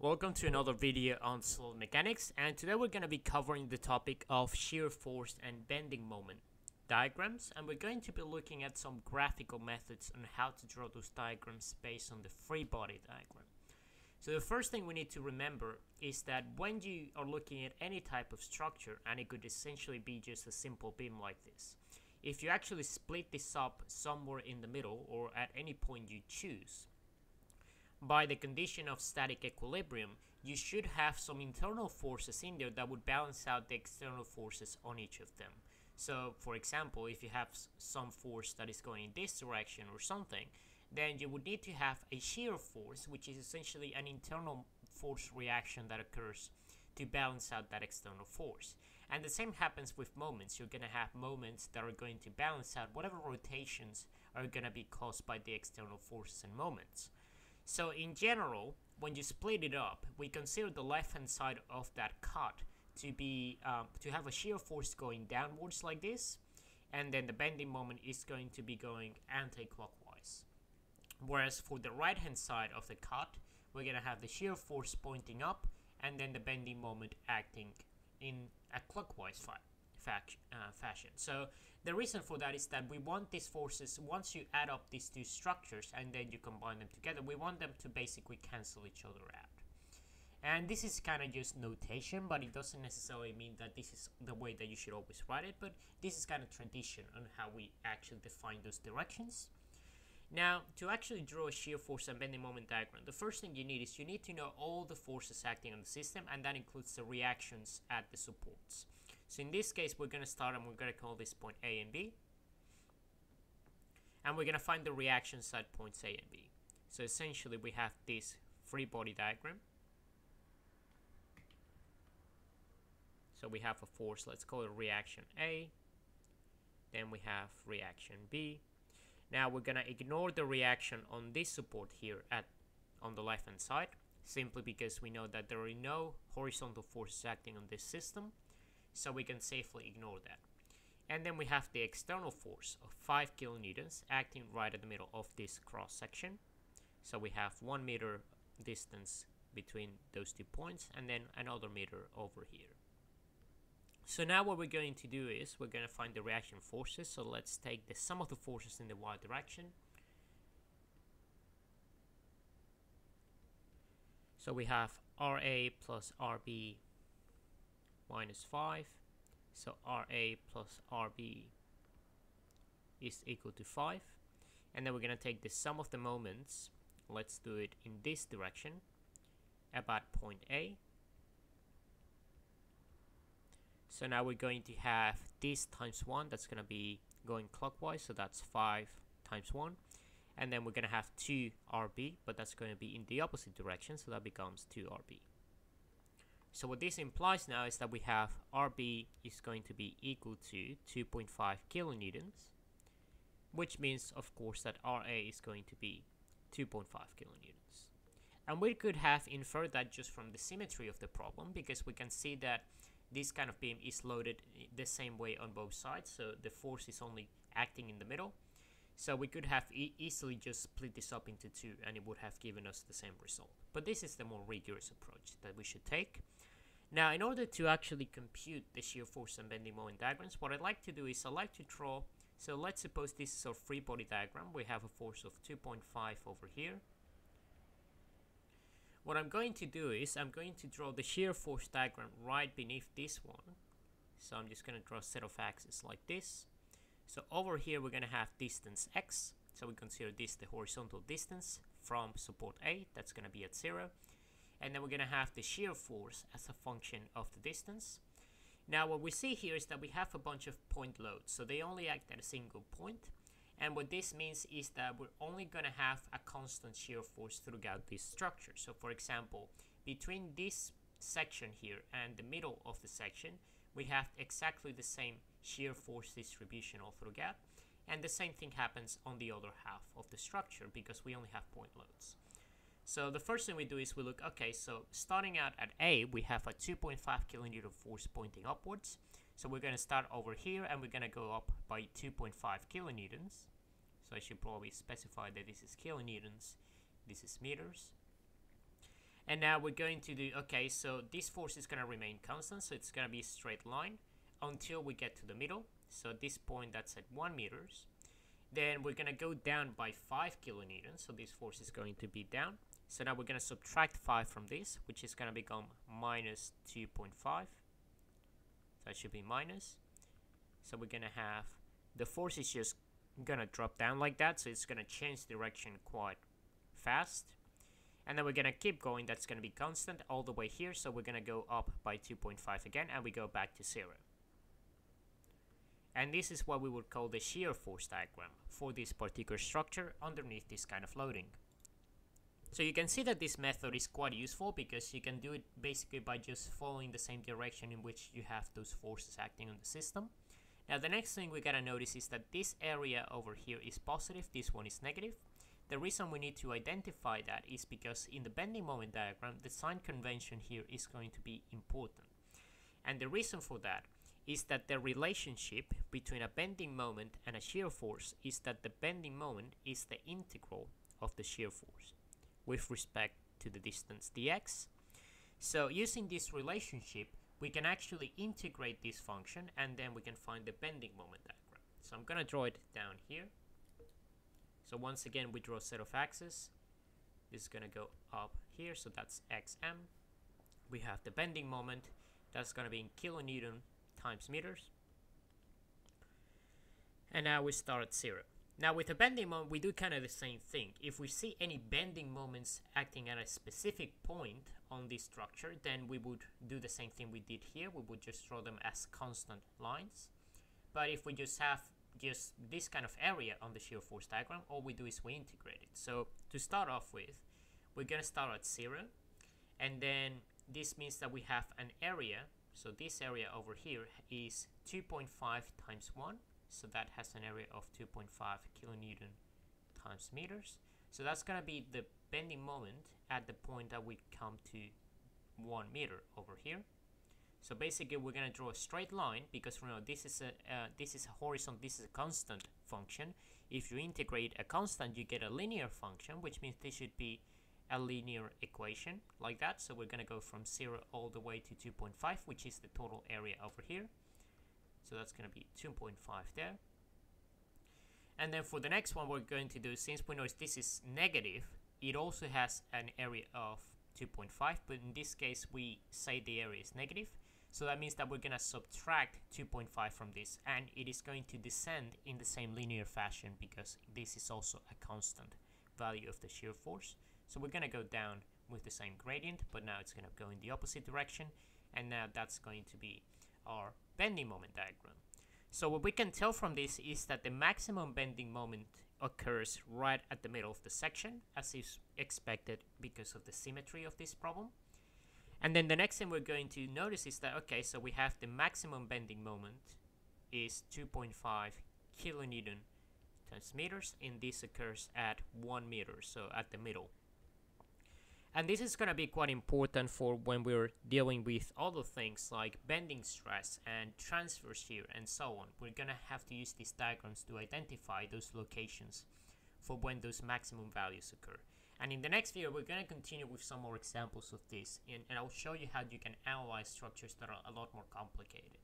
Welcome to another video on solid mechanics and today we're going to be covering the topic of shear force and bending moment diagrams and we're going to be looking at some graphical methods on how to draw those diagrams based on the free body diagram. So the first thing we need to remember is that when you are looking at any type of structure and it could essentially be just a simple beam like this if you actually split this up somewhere in the middle or at any point you choose by the condition of static equilibrium, you should have some internal forces in there that would balance out the external forces on each of them. So, for example, if you have some force that is going in this direction or something, then you would need to have a shear force, which is essentially an internal force reaction that occurs to balance out that external force. And the same happens with moments. You're going to have moments that are going to balance out whatever rotations are going to be caused by the external forces and moments. So in general, when you split it up, we consider the left hand side of that cut to be um, to have a shear force going downwards like this, and then the bending moment is going to be going anti-clockwise. Whereas for the right hand side of the cut, we're gonna have the shear force pointing up, and then the bending moment acting in a clockwise fa uh, fashion. So the reason for that is that we want these forces, once you add up these two structures and then you combine them together, we want them to basically cancel each other out. And this is kind of just notation, but it doesn't necessarily mean that this is the way that you should always write it, but this is kind of tradition on how we actually define those directions. Now, to actually draw a shear force and bending moment diagram, the first thing you need is you need to know all the forces acting on the system, and that includes the reactions at the supports. So in this case, we're going to start and we're going to call this point A and B. And we're going to find the reactions at points A and B. So essentially, we have this free body diagram. So we have a force, let's call it reaction A. Then we have reaction B. Now we're going to ignore the reaction on this support here at on the left hand side simply because we know that there are no horizontal forces acting on this system so we can safely ignore that. And then we have the external force of 5 kilonewtons acting right at the middle of this cross section. So we have 1 meter distance between those two points and then another meter over here. So now what we're going to do is we're going to find the reaction forces. So let's take the sum of the forces in the y direction. So we have RA plus RB minus 5. So RA plus RB is equal to 5. And then we're going to take the sum of the moments. Let's do it in this direction about point A. So now we're going to have this times 1. That's going to be going clockwise. So that's 5 times 1. And then we're going to have 2 RB, but that's going to be in the opposite direction. So that becomes 2 RB. So what this implies now is that we have RB is going to be equal to 2.5 kilonewtons, which means, of course, that RA is going to be 2.5 kilonewtons. And we could have inferred that just from the symmetry of the problem, because we can see that this kind of beam is loaded the same way on both sides, so the force is only acting in the middle. So we could have e easily just split this up into two and it would have given us the same result. But this is the more rigorous approach that we should take. Now, in order to actually compute the shear force and bending moment diagrams, what I'd like to do is I like to draw, so let's suppose this is our free body diagram. We have a force of 2.5 over here. What I'm going to do is I'm going to draw the shear force diagram right beneath this one. So I'm just going to draw a set of axes like this. So over here we're going to have distance x. So we consider this the horizontal distance from support A. That's going to be at 0 and then we're going to have the shear force as a function of the distance. Now what we see here is that we have a bunch of point loads, so they only act at a single point. And what this means is that we're only going to have a constant shear force throughout this structure. So for example, between this section here and the middle of the section, we have exactly the same shear force distribution all throughout. And the same thing happens on the other half of the structure because we only have point loads. So the first thing we do is we look, okay, so starting out at A, we have a 2.5 kilonewton force pointing upwards. So we're going to start over here and we're going to go up by 2.5 kilonewtons. So I should probably specify that this is kilonewtons, this is meters. And now we're going to do, okay, so this force is going to remain constant, so it's going to be a straight line until we get to the middle. So at this point, that's at 1 meters. Then we're going to go down by 5 kilonewtons, so this force is going to be down. So now we're going to subtract 5 from this, which is going to become minus 2.5. So that should be minus. So we're going to have, the force is just going to drop down like that, so it's going to change direction quite fast. And then we're going to keep going, that's going to be constant all the way here, so we're going to go up by 2.5 again, and we go back to 0. And this is what we would call the shear force diagram for this particular structure underneath this kind of loading. So you can see that this method is quite useful because you can do it basically by just following the same direction in which you have those forces acting on the system. Now the next thing we gotta notice is that this area over here is positive, this one is negative. The reason we need to identify that is because in the bending moment diagram, the sign convention here is going to be important. And the reason for that is that the relationship between a bending moment and a shear force is that the bending moment is the integral of the shear force with respect to the distance dx. So using this relationship, we can actually integrate this function and then we can find the bending moment diagram. So I'm going to draw it down here. So once again, we draw a set of axes. This is going to go up here, so that's xm. We have the bending moment. That's going to be in kilonewton times meters. And now we start at zero. Now with a bending moment, we do kind of the same thing. If we see any bending moments acting at a specific point on this structure, then we would do the same thing we did here. We would just draw them as constant lines. But if we just have just this kind of area on the shear force diagram, all we do is we integrate it. So to start off with, we're going to start at zero. And then this means that we have an area. So this area over here is 2.5 times 1 so that has an area of 2.5 kilonewton times meters. So that's going to be the bending moment at the point that we come to 1 meter over here. So basically we're going to draw a straight line because remember this is a uh, this is a horizontal this is a constant function. If you integrate a constant you get a linear function which means this should be a linear equation like that. So we're going to go from 0 all the way to 2.5 which is the total area over here. So that's going to be 2.5 there. And then for the next one we're going to do, since we notice this is negative, it also has an area of 2.5, but in this case we say the area is negative. So that means that we're going to subtract 2.5 from this, and it is going to descend in the same linear fashion because this is also a constant value of the shear force. So we're going to go down with the same gradient, but now it's going to go in the opposite direction, and now that's going to be our bending moment diagram. So what we can tell from this is that the maximum bending moment occurs right at the middle of the section as is expected because of the symmetry of this problem. And then the next thing we're going to notice is that, okay, so we have the maximum bending moment is 2.5 kilonewton times meters and this occurs at 1 meter, so at the middle. And this is going to be quite important for when we're dealing with other things like bending stress and transfer shear and so on. We're going to have to use these diagrams to identify those locations for when those maximum values occur. And in the next video, we're going to continue with some more examples of this, and, and I'll show you how you can analyze structures that are a lot more complicated.